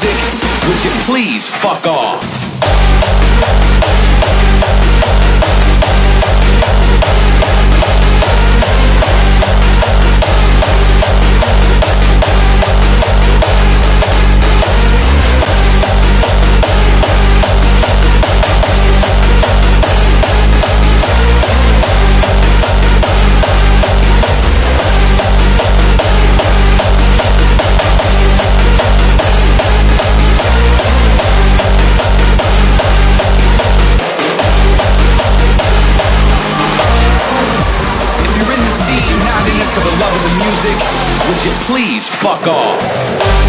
music, would you please fuck off? please fuck off.